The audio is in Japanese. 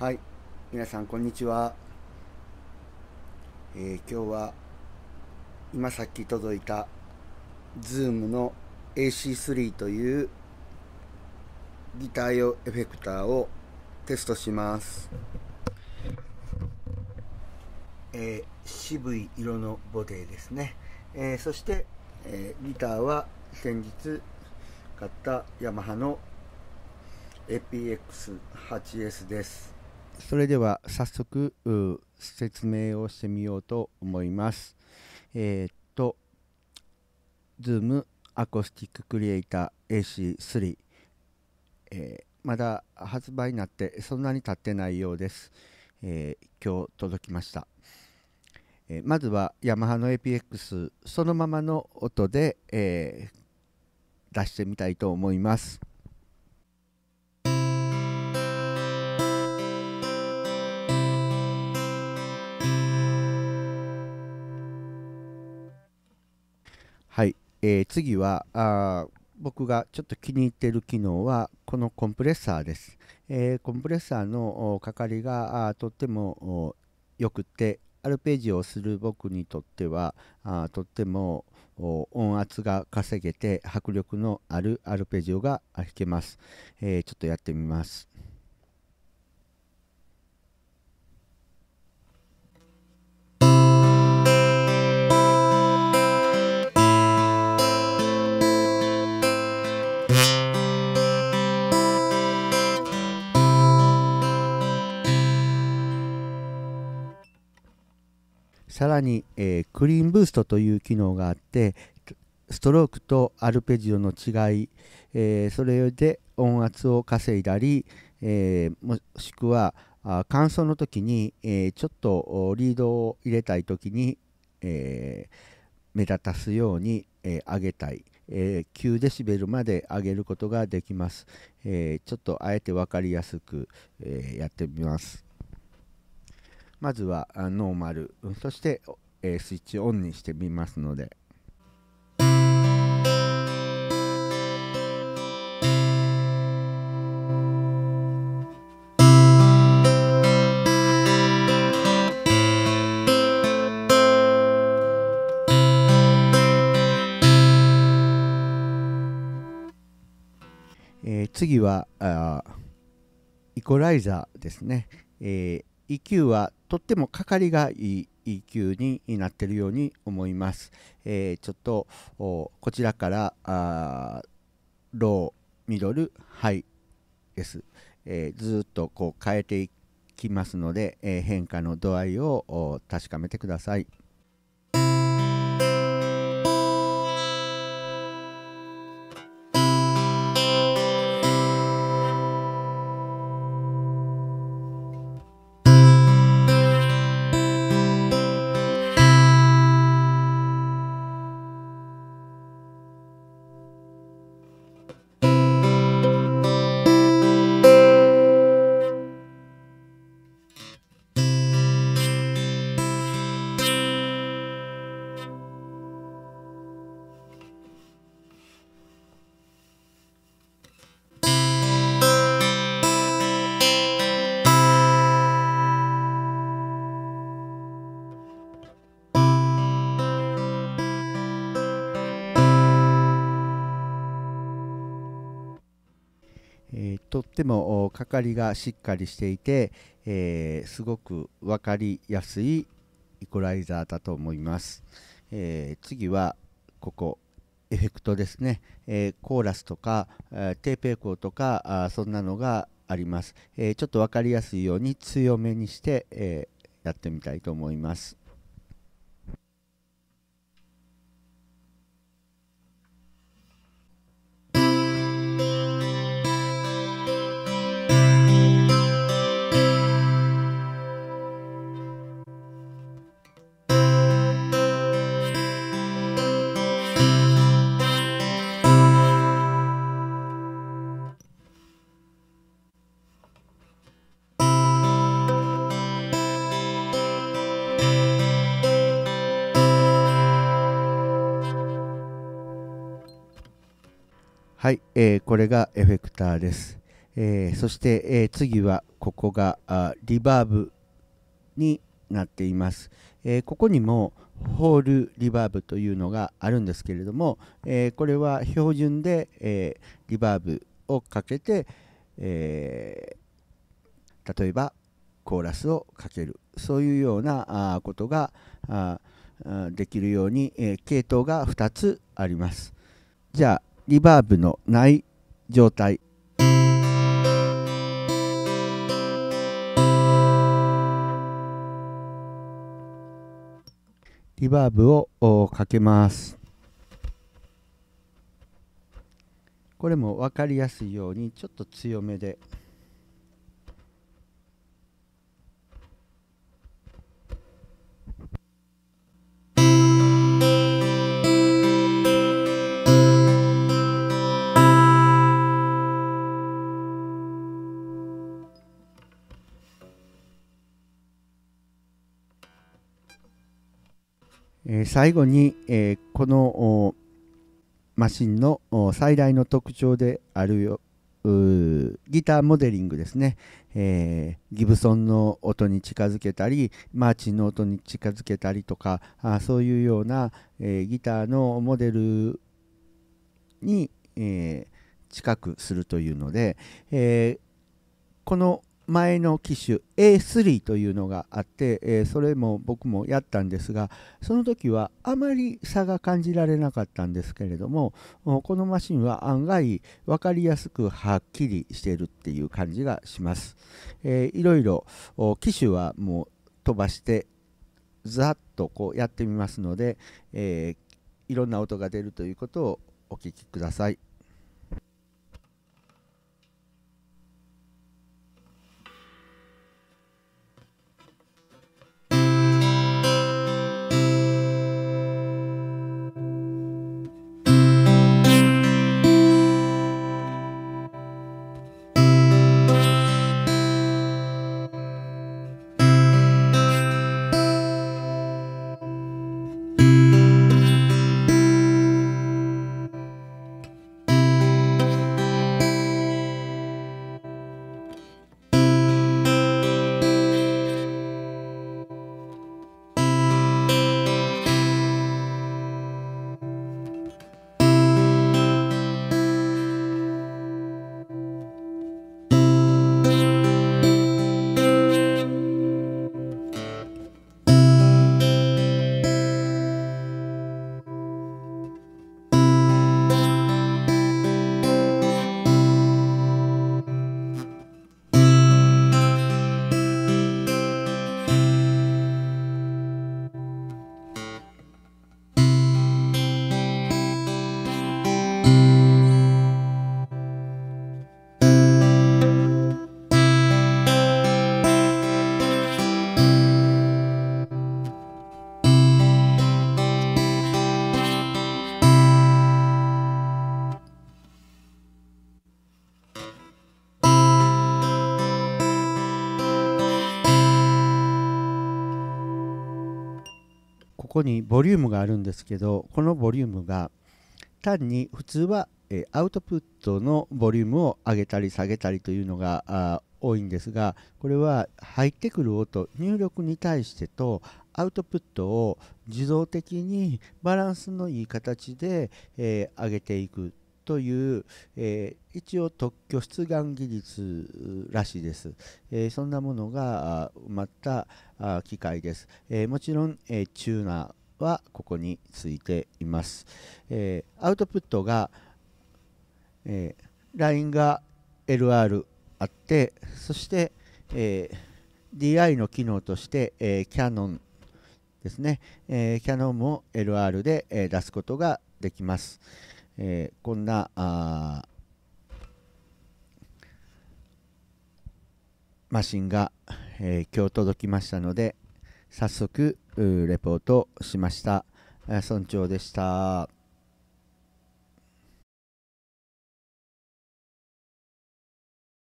はい。皆さんこんにちは、えー、今日は今さっき届いた Zoom の AC3 というギター用エフェクターをテストします、えー、渋い色のボディですね、えー、そして、えギターは先日買ったヤマハの APX8S です。それでは早速説明をしてみようと思います。えー、っと、Zoom アコースティッククリエイター AC3、えー、まだ発売になってそんなに経ってないようです。えー、今日届きました。えまずはヤマハの APX そのままの音で、え出してみたいと思います。えー、次はあ僕がちょっと気に入ってる機能はこのコンプレッサーです。えー、コンプレッサーのかかりがとってもよくてアルペジオをする僕にとってはあとっても音圧が稼げて迫力のあるアルペジオが弾けます。えー、ちょっとやってみます。さらに、えー、クリーンブーストという機能があってストロークとアルペジオの違い、えー、それで音圧を稼いだり、えー、もしくはあ乾燥の時に、えちょっとリードを入れたい時に、え目立たすように、え上げたい、え9デシベルまで上げることができます、えちょっとあえて分かりやすく、えやってみます。まずはノーマル。そして、えー、スイッチオンにしてみますので、次はイコライザーですね、えー EQ はとってもかかりがいい EQ になっているように思います。えー、ちょっとこちらからあロー、ミドル、ハイです。えー、ずっとこう変えていきますので、えー、変化の度合いを確かめてください。えー、とってもかかりがしっかりしていて、えー、すごく分かりやすいイコライザーだと思います、えー、次はここエフェクトですね、えコーラスとか、え低平行とかあそんなのがあります、えちょっと分かりやすいように強めにして、えやってみたいと思います。はい、えー、これがエフェクターです。えー、そして、えー、次はここがあリバーブになっています、え、ここにもホールリバーブというのがあるんですけれども、えこれは標準で、えリバーブをかけて、え例えばコーラスをかける。そういうようなあことがあできるように、え系統が2つあります。じゃあリバーブのない状態。リバーブをかけます。これも分かりやすいようにちょっと強めで。え最後に、えこのマシンの最大の特徴であるよギターモデリングですね、えー、ギブソンの音に近づけたりマーチンの音に近づけたりとかあそういうような、えー、ギターのモデルに、えー、近くするというので、えこの前の機種 A3 というのがあって、えー、それも僕もやったんですがその時はあまり差が感じられなかったんですけれどもこのマシンは案外分かりやすくはっきりしているっていう感じがします、えー、いろいろ機種はもう飛ばしてざっとこうやってみますので、えー、いろんな音が出るということをお聞きください。ここにボリュームがあるんですけどこのボリュームが単に普通は、えアウトプットのボリュームを上げたり下げたりというのが多いんですがこれは入ってくる音入力に対してとアウトプットを自動的にバランスのいい形で、え、上げていく。という、えー、一応特許出願技術らしいです、えー、そんなものが埋まった機械です、えー、もちろん、えチューナーはここについています、えアウトプットが、えラインが LR あってそして、え DI の機能として、えキャノンですね、えキャノンも LR で、え出すことができます。えー、こんなマシンが、えー、今日届きましたので早速レポートしました。村長でした。